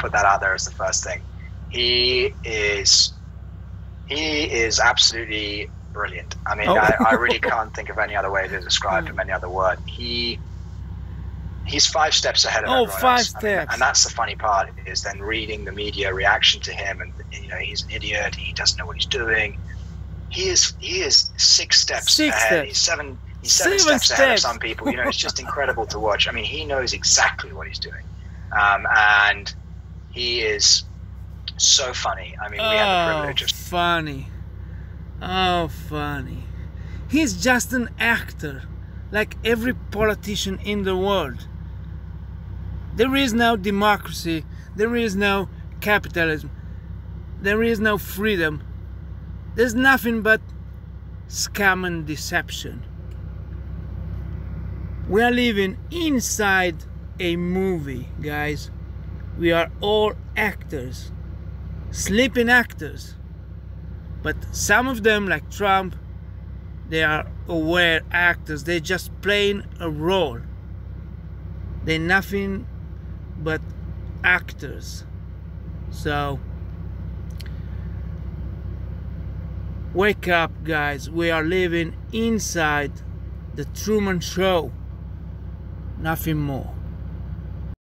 put that out there as the first thing. He is he is absolutely brilliant. I mean, Oh. I, I really can't think of any other way to describe him, any other word. He he's five steps ahead of Oh, everyone five else. I mean, steps. and that's the funny part is then reading the media reaction to him, and you know he's an idiot. He doesn't know what he's doing. He is he is six steps Six ahead. steps. He's seven. He's seven, Seven steps, ahead of some people. You know, it's just incredible to watch. I mean, he knows exactly what he's doing, um, and he is so funny. I mean, we had the Oh, privilege of funny. Oh, funny. He's just an actor, like every politician in the world. There is no democracy, there is no capitalism, there is no freedom. There's nothing but scam and deception. We are living inside a movie, guys. We are all actors sleeping actors. But some of them, like Trump, they are aware actors. They're just playing a role. They're nothing but actors. So, wake up, guys. We are living inside the Truman Show. Nothing more.